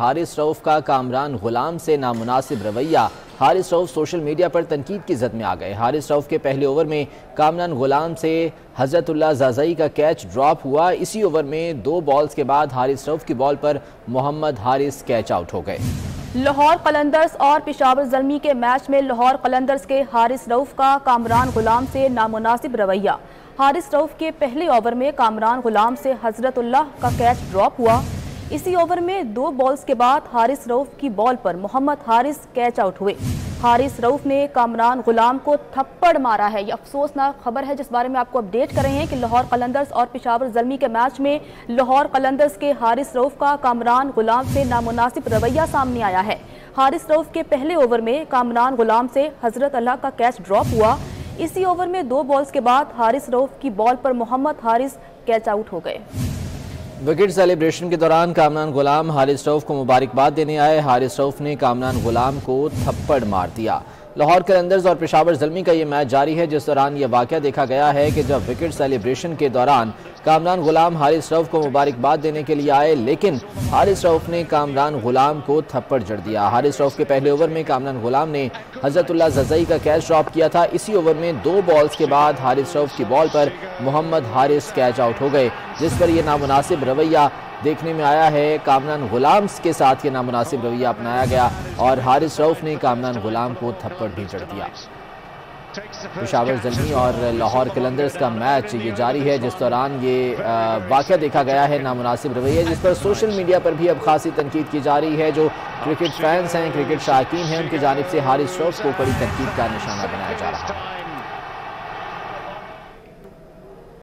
हारिस रऊफ का कामरान गुलाम से नामुनासिब रवैया। हारिस रऊफ सोशल मीडिया पर तनकीद की जद में आ गए। हारिस रऊफ के पहले ओवर में कामरान गुलाम से हजरतुल्ला जाजई का कैच ड्रॉप हुआ। इसी ओवर में दो बॉल्स के बाद हारिस रऊफ की बॉल पर मोहम्मद हारिस कैच आउट हो गए। लाहौर कलंदर्स और पिशावर जलमी के मैच में लाहौर कलंदर्स के हारिस रऊफ का कामरान गुलाम से नामुनासिब रवैया। हारिस रऊफ के पहले ओवर में कामरान गुलाम से हजरतुल्लाह का कैच ड्रॉप हुआ। इसी ओवर में दो बॉल्स के बाद हारिस रऊफ की बॉल पर मोहम्मद हारिस कैच आउट हुए। हारिस रऊफ ने कामरान गुलाम को थप्पड़ मारा है। ये अफसोसनाक खबर है, जिस बारे में आपको अपडेट कर रहे हैं कि लाहौर कलंदर्स और पिशावर जलमी के मैच में लाहौर कलंदर्स के हारिस रऊफ का कामरान गुलाम से नामुनासिब रवैया सामने आया है। हारिस रऊफ के पहले ओवर में कामरान गुलाम से हज़रत अल्लाह का कैच ड्रॉप हुआ। इसी ओवर में दो बॉल्स के बाद हारिस रऊफ की बॉल पर मोहम्मद हारिस कैच आउट हो गए। विकेट सेलिब्रेशन के दौरान कामरान गुलाम हारिस रऊफ को मुबारकबाद देने आए। हारिस रऊफ ने कामरान गुलाम को थप्पड़ मार दिया। लाहौर कलंदर्स और पेशावर, जलमी का ये मैच जारी है। जिस दौरान ये वाक़ देखा गया है कि जब विकेट सेलिब्रेशन के दौरान कामरान गुलाम हारिस रऊफ को मुबारकबाद देने के लिए आए, लेकिन हारिस रऊफ ने कामरान गुलाम को थप्पड़ जड़ दिया। हारिस रऊफ के पहले ओवर में कामरान गुलाम ने हजरतुल्ला जजई का कैच ड्रॉप किया था। इसी ओवर में दो बॉल्स के बाद हारिस रऊफ की बॉल पर मोहम्मद हारिस कैच आउट हो गए, जिस पर यह नामुनासिब रवैया देखने में आया है। कामरान गुलाम के साथ ये नामुनासिब रवैया अपनाया गया और हारिस रऊफ ने कामरान गुलाम को थप्पड़ भी जड़ दिया। पिशावर जलमी और लाहौर कलंदर्स का मैच ये जारी है, जिस दौरान ये वाक़ देखा गया है, नामनासिब रवैया, जिस पर सोशल मीडिया पर भी अब खासी तनकीद की जा रही है, जो क्रिकेट फैंस हैं, क्रिकेट शायक हैं, उनकी जानब से हारिस रऊफ को बड़ी तनकीद का निशाना बनाया जा रहा है।